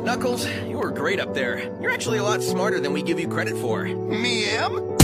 Knuckles, you were great up there. You're actually a lot smarter than we give you credit for. Me am?